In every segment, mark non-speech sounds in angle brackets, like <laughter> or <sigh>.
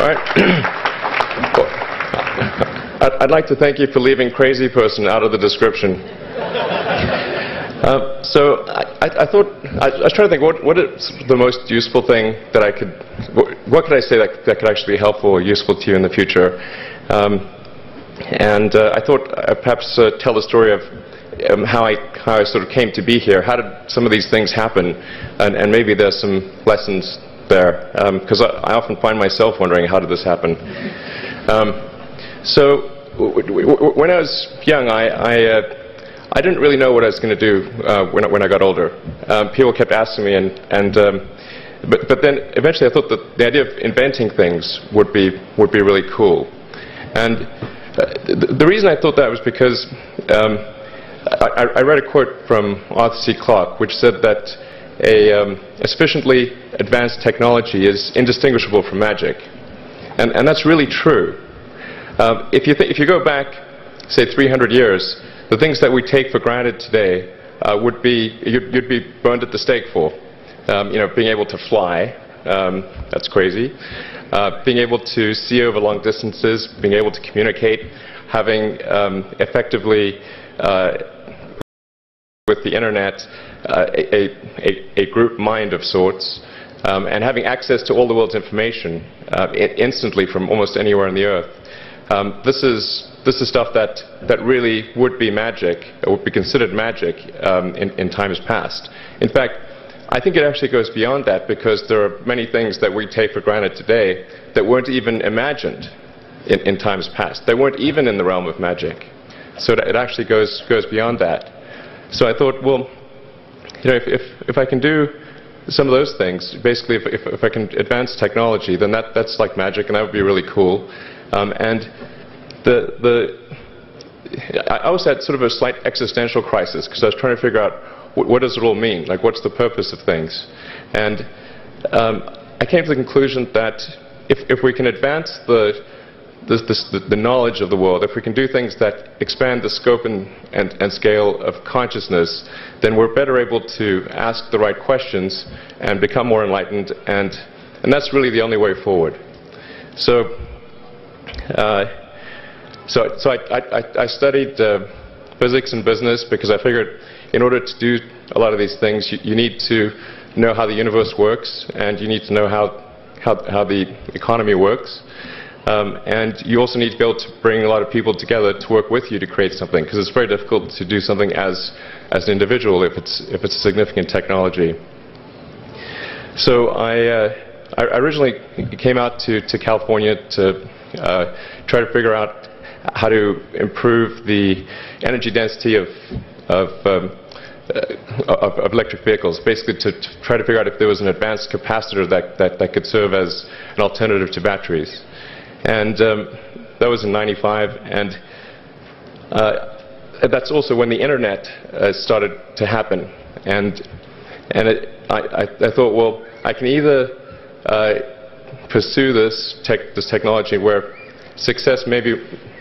Right. <clears throat> <laughs> I'd like to thank you for leaving crazy person out of the description. <laughs> Uh, so I, I, thought I, I, was trying to think what what is the most useful thing that I could what, what could I say that that could actually be helpful or useful to you in the future, um, and uh, I thought I'd perhaps uh, tell the story of um, how I how I sort of came to be here. How did some of these things happen, and, and maybe there's some lessons there because um, I, I, often find myself wondering how did this happen. Um, so when I was young, I, I uh, I didn't really know what I was going to do uh, when, I, when I got older. Um, people kept asking me, and, and um, but, but then eventually I thought that the idea of inventing things would be, would be really cool. And uh, the, the, reason I thought that was because um, I, I, read a quote from Arthur C. Clarke, which said that a, um, sufficiently advanced technology is indistinguishable from magic. And, and that's really true. Uh, if, you if you go back, say, 300 years, the things that we take for granted today uh, would be, you'd, you'd, be burned at the stake for. Um, you know, being able to fly, um, that's crazy. Uh, being able to see over long distances, being able to communicate, having um, effectively uh, with the internet uh, a, a, a, group mind of sorts, um, and having access to all the world's information uh, instantly from almost anywhere on the earth. Um, this is this is stuff that, that really would be magic, would be considered magic um, in, in times past. In fact, I think it actually goes beyond that because there are many things that we take for granted today that weren't even imagined in, in times past. They weren't even in the realm of magic. So it actually goes, goes beyond that. So I thought, well, you know, if, if, if I can do some of those things, basically if, if, if I can advance technology, then that, that's like magic and that would be really cool. Um, and the, the, I was at sort of a slight existential crisis because I was trying to figure out what, what, does it all mean? Like, what's the purpose of things? And um, I came to the conclusion that if, if we can advance the, the, the, the, knowledge of the world, if we can do things that expand the scope and, and, and scale of consciousness, then we're better able to ask the right questions and become more enlightened, and, and that's really the only way forward. So, uh, so, so I, I, I studied uh, physics and business because I figured in order to do a lot of these things, you, you, need to know how the universe works, and you need to know how, how, how the economy works. Um, and you also need to be able to bring a lot of people together to work with you to create something, because it's very difficult to do something as, as an individual if it's, if it's a significant technology. So I, uh, I originally came out to, to California to uh, try to figure out how to improve the energy density of, of, um, uh, of, of, electric vehicles, basically to, to, try to figure out if there was an advanced capacitor that, that, that could serve as an alternative to batteries. And um, that was in 95, and uh, that's also when the internet uh, started to happen. And, and it, I, I, I, thought, well, I can either uh, pursue this, tech, this technology where success may,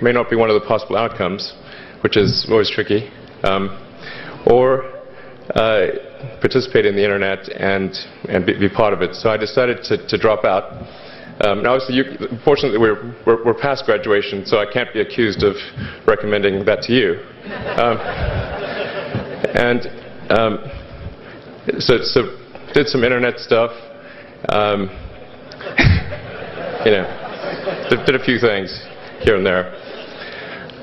may not be one of the possible outcomes, which is always tricky, um, or uh, participate in the internet and, and be, be, part of it. So I decided to, to drop out. Um, now, obviously, you, fortunately, we're, we're, we're, past graduation, so I can't be accused of recommending that to you. Um, and um, so, so did some internet stuff. Um, you know, did, did a few things here and there,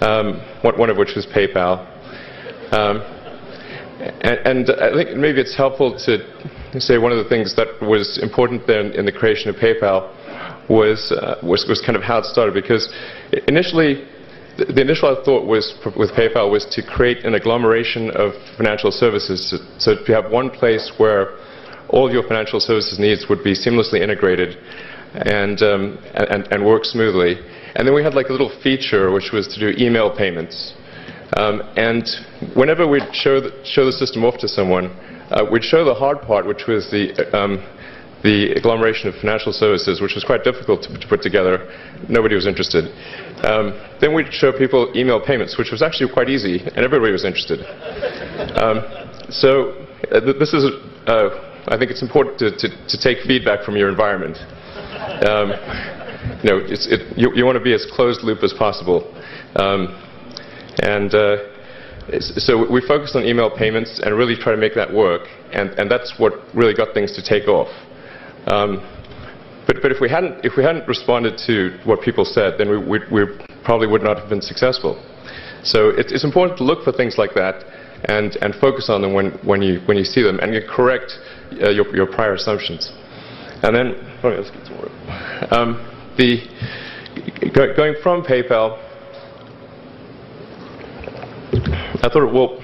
um, one, of which was PayPal. Um, and, and, I think maybe it's helpful to say one of the things that was important then in the creation of PayPal was, uh, was, was kind of how it started because initially the initial thought was with PayPal was to create an agglomeration of financial services so to have one place where all your financial services needs would be seamlessly integrated and, um, and, and work smoothly. And then we had like a little feature which was to do email payments. Um, and whenever we'd show the, show the system off to someone, uh, we'd show the hard part, which was the, um, the agglomeration of financial services, which was quite difficult to, to put together. Nobody was interested. Um, then we'd show people email payments, which was actually quite easy, and everybody was interested. Um, so uh, th this is, uh, I think it's important to, to, to take feedback from your environment. Um, you know, it, you, you want to be as closed loop as possible. Um, and uh, so we focused on email payments and really try to make that work, and, and that's what really got things to take off. Um, but, but if, we hadn't, if we hadn't responded to what people said, then we, we, we probably would not have been successful. So it, it's important to look for things like that and, and focus on them when, when, you, when you see them and correct uh, your, your prior assumptions. And then, okay, let's get some. Um, the, go, going from PayPal, I thought, well,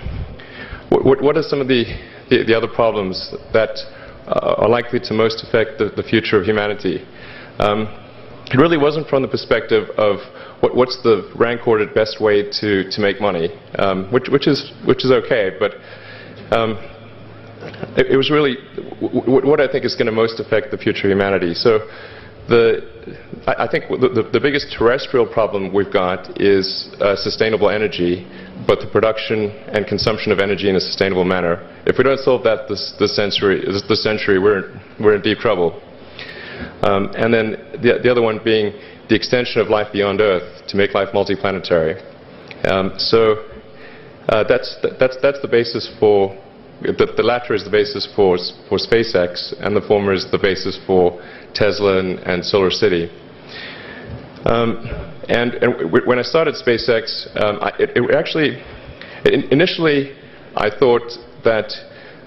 what, what are some of the, the, the other problems that are likely to most affect the, the future of humanity? Um, it really wasn't from the perspective of what, what's the rank ordered best way to, to make money, um, which, which, is, which is okay, but um, it, it, was really what I think is going to most affect the future of humanity. So the, I, think the, the, biggest terrestrial problem we've got is uh, sustainable energy, but the production and consumption of energy in a sustainable manner. If we don't solve that this, this century, this century we're, we're in deep trouble. Um, and then the, the other one being the extension of life beyond Earth to make life multiplanetary. Um, so uh, that's, that's, that's the basis for the, the, latter is the basis for, for SpaceX, and the former is the basis for Tesla and, and SolarCity. Um, and, and when I started SpaceX, um, I, it, it, actually, initially, I thought that,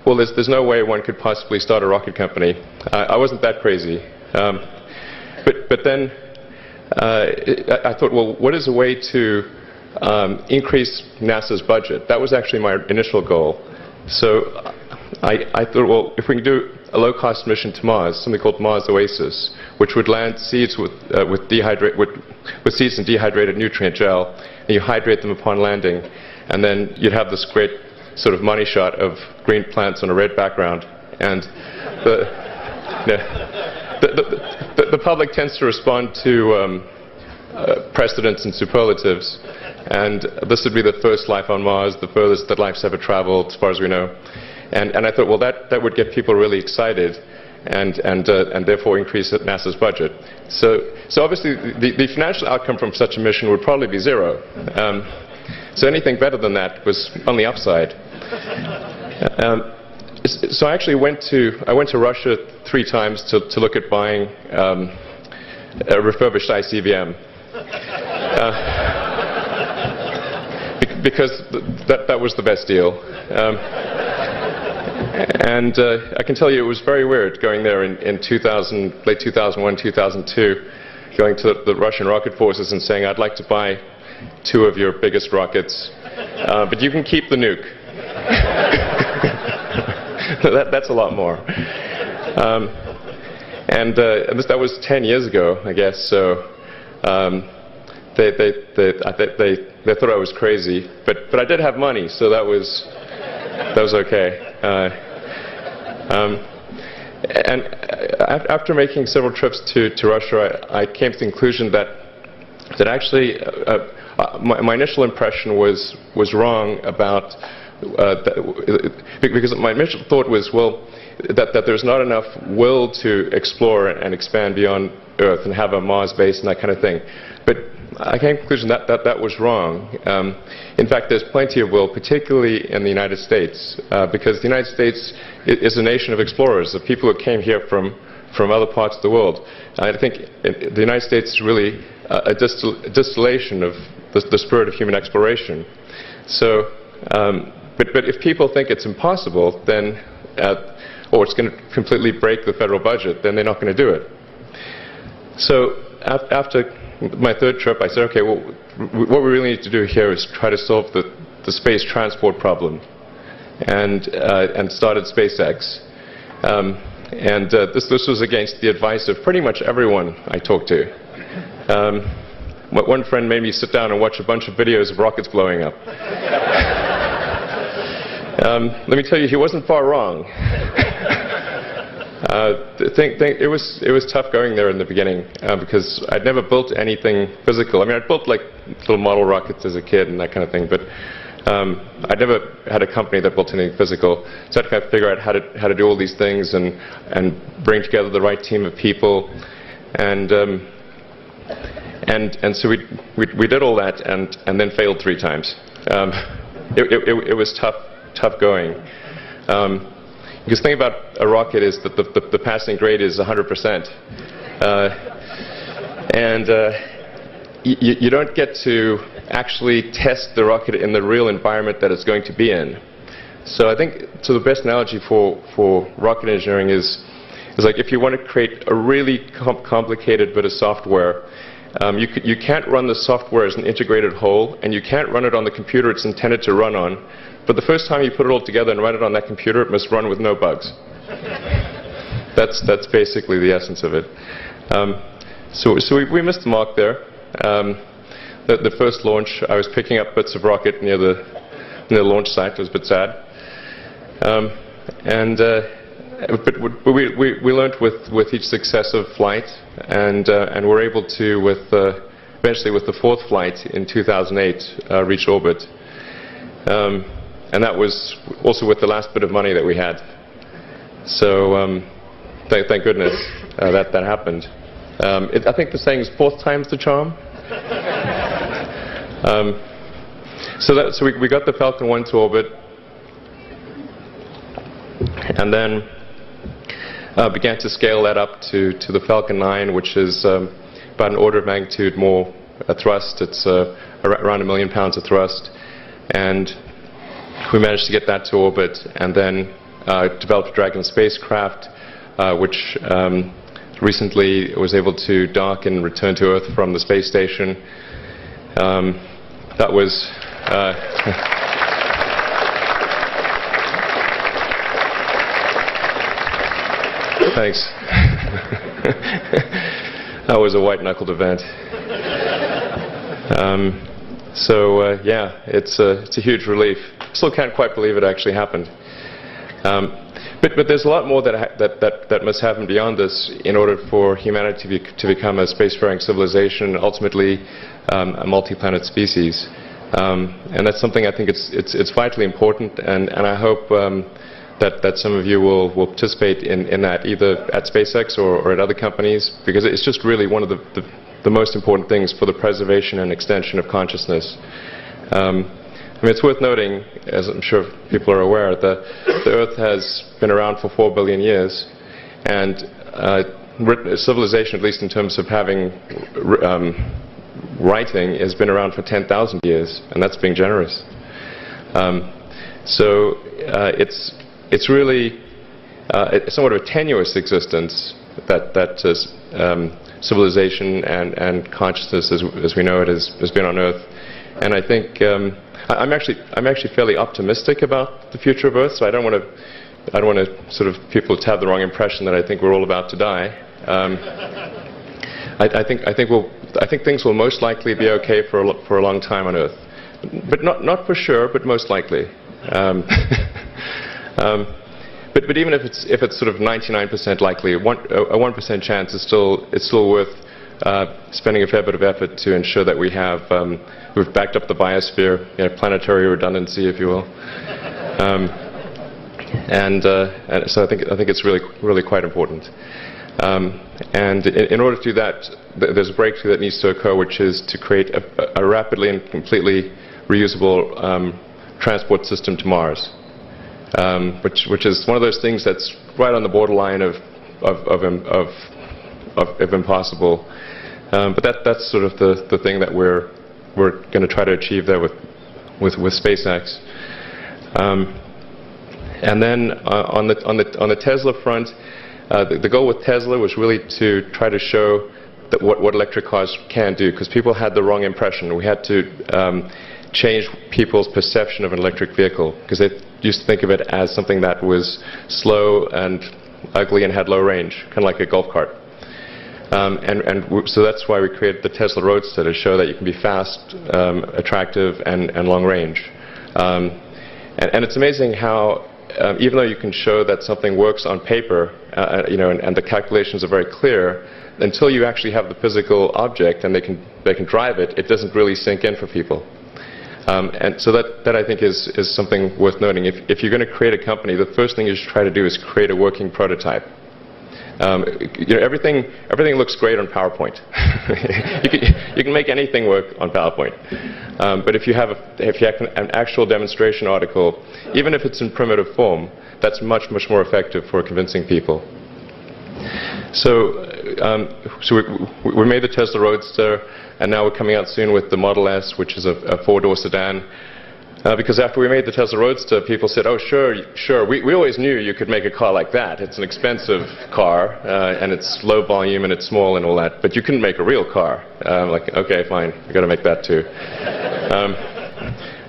well, there's, there's no way one could possibly start a rocket company. I wasn't that crazy. Um, but, but then uh, I thought, well, what is a way to um, increase NASA's budget? That was actually my initial goal. So I, I, thought, well, if we can do a low-cost mission to Mars, something called Mars Oasis, which would land seeds with, uh, with, with, with seeds in dehydrated nutrient gel, and you hydrate them upon landing, and then you'd have this great sort of money shot of green plants on a red background, and the, <laughs> the, the, the, the public tends to respond to um, uh, precedents and superlatives. And this would be the first life on Mars, the furthest that life's ever traveled, as far as we know. And, and I thought, well, that, that would get people really excited and, and, uh, and therefore increase NASA's budget. So, so obviously, the, the financial outcome from such a mission would probably be zero. Um, so anything better than that was on the upside. <laughs> Um, so I actually went to, I went to Russia three times to, to look at buying um, a refurbished ICBM. <laughs> Uh, because th that, that was the best deal. Um, and uh, I can tell you it was very weird going there in, in 2000, late 2001, 2002, going to the Russian rocket forces and saying, I'd like to buy two of your biggest rockets, uh, but you can keep the nuke. <laughs> that, that's a lot more. Um, and uh, that was 10 years ago, I guess, so um, they, they, they, they, they, thought I was crazy, but, but I did have money, so that was, that was okay. Uh, um, and after making several trips to, to Russia, I, I came to the conclusion that, that actually uh, uh, my, my, initial impression was, was wrong about, uh, that, because my initial thought was, well, that, that there's not enough will to explore and expand beyond Earth and have a Mars base and that kind of thing. But I came to the conclusion that that, that was wrong. Um, in fact, there's plenty of will, particularly in the United States, uh, because the United States is a nation of explorers, of people who came here from, from other parts of the world. I think the United States is really a, distil a distillation of the, the, spirit of human exploration. So, um, but, but if people think it's impossible, then, uh, or it's going to completely break the federal budget, then they're not going to do it. So after my third trip, I said, okay, well, what we really need to do here is try to solve the, the space transport problem, and uh, and started SpaceX. Um, and uh, this this was against the advice of pretty much everyone I talked to. Um, one friend made me sit down and watch a bunch of videos of rockets blowing up. <laughs> um, let me tell you, he wasn't far wrong. <laughs> Uh, think, think, it was it was tough going there in the beginning uh, because I'd never built anything physical. I mean, I'd built like little model rockets as a kid and that kind of thing, but um, I'd never had a company that built anything physical. So I had to kind of figure out how to how to do all these things and and bring together the right team of people. And um, and, and so we, we, we, did all that and, and then failed three times. Um, <laughs> it, it, it, was tough, tough going. Um, because the thing about a rocket is that the, the, the passing grade is 100%. Uh, and uh, you, don't get to actually test the rocket in the real environment that it's going to be in. So I think so the best analogy for, for rocket engineering is, is like if you want to create a really com complicated bit of software, um, you, you can't run the software as an integrated whole, and you can't run it on the computer it's intended to run on. But the first time you put it all together and run it on that computer, it must run with no bugs. <laughs> that's, that's basically the essence of it. Um, so so we, we, missed the mark there. Um, the, the, first launch, I was picking up bits of rocket near the, near the launch site. It was a bit sad. Um, and uh, but we, we, we learned with, with each successive flight, and, uh, and we're able to, with, uh, eventually with the fourth flight in 2008, uh, reach orbit. Um, and that was also with the last bit of money that we had. So um, th thank goodness uh, that that happened. Um, it, I think the saying is fourth time's the charm. <laughs> Um, so that, so we, we got the Falcon 1 to orbit, and then uh, began to scale that up to, to the Falcon 9, which is um, about an order of magnitude more uh, thrust. It's uh, around a million pounds of thrust. And we managed to get that to orbit and then uh, developed Dragon spacecraft, which um, recently was able to dock and return to Earth from the space station. Um, that was <laughs> Thanks. <laughs> that was a white-knuckled event. Um, so uh, yeah, it's a, it's a huge relief. Still can't quite believe it actually happened. Um, but, but there's a lot more that, that, that, that must happen beyond this in order for humanity to, be, to become a spacefaring civilization, ultimately um, a multi-planet species. Um, and that's something I think it's, it's, it's vitally important, and, and I hope um, that, that some of you will, will participate in, in that, either at SpaceX or, or at other companies, because it's just really one of the, the, the, most important things for the preservation and extension of consciousness. Um, I mean, it's worth noting, as I'm sure people are aware, that the Earth has been around for four billion years, and uh, civilization, at least in terms of having um, writing, has been around for 10,000 years, and that's being generous. Um, so uh, it's it's really uh, somewhat of a tenuous existence that that is, um, civilization and, and consciousness as, as we know it has, has been on Earth. And I think um, I, am actually I'm actually fairly optimistic about the future of Earth. So I don't want to I don't want to sort of people to have the wrong impression that I think we're all about to die. Um, I, I, think I think we'll I think things will most likely be okay for a, for a long time on Earth, but not not for sure, but most likely. <laughs> Um, but, but even if it's, if it's sort of 99% likely, one, a 1% chance is still, it's still worth uh, spending a fair bit of effort to ensure that we have, um, we've backed up the biosphere, you know, planetary redundancy, if you will. Um, and, uh, and, so I think, I think it's really, really quite important. Um, and in, in, order to do that, th there's a breakthrough that needs to occur, which is to create a, a rapidly and completely reusable um, transport system to Mars um, which, which is one of those things that's right on the borderline of, of, of, of, of, of impossible. Um, but that, that's sort of the, the thing that we're, we're going to try to achieve there with, with, with SpaceX. Um, and then uh, on, the, on, the, on the Tesla front, uh, the, the, goal with Tesla was really to try to show that what, what electric cars can do, because people had the wrong impression. We had to um, change people's perception of an electric vehicle because they used to think of it as something that was slow and ugly and had low range, kind of like a golf cart. Um, and, and so that's why we created the Tesla Roadster to show that you can be fast, um, attractive, and, and long range. Um, and, and, it's amazing how, um, even though you can show that something works on paper, uh, uh, you know, and, and the calculations are very clear, until you actually have the physical object and they can, they can drive it, it doesn't really sink in for people. Um, and so that, that I think is, is something worth noting. If, if you're going to create a company, the first thing you should try to do is create a working prototype. Um, you know, everything, everything looks great on PowerPoint. <laughs> you, can, you can make anything work on PowerPoint. Um, but if you have, a, if you have an actual demonstration article, even if it's in primitive form, that's much, much more effective for convincing people. So, um, so we, we, made the Tesla Roadster, and now we're coming out soon with the Model S, which is a, a four-door sedan. Uh, because after we made the Tesla Roadster, people said, oh, sure, sure, we, we always knew you could make a car like that. It's an expensive car, uh, and it's low volume, and it's small and all that, but you couldn't make a real car. Uh, like, okay, fine, we got to make that too. Um,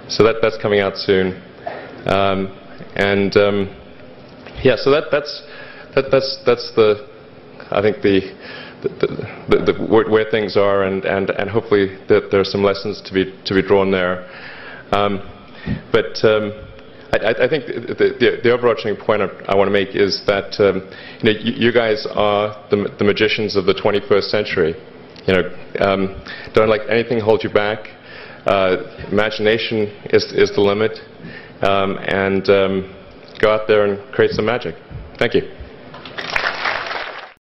so that, that's coming out soon. Um, and um, yeah, so that, that's, that, that's, that's the, I think the, the, the, the where, where, things are, and, and, and hopefully that there are some lessons to be, to be drawn there. Um, but um, I, I, think the, the, overarching point I, I, want to make is that um, you, know, you, you, guys are the, magicians of the 21st century. You know, um, don't let anything hold you back. Uh, imagination is, is the limit, um, and go out there and create some magic. Thank you.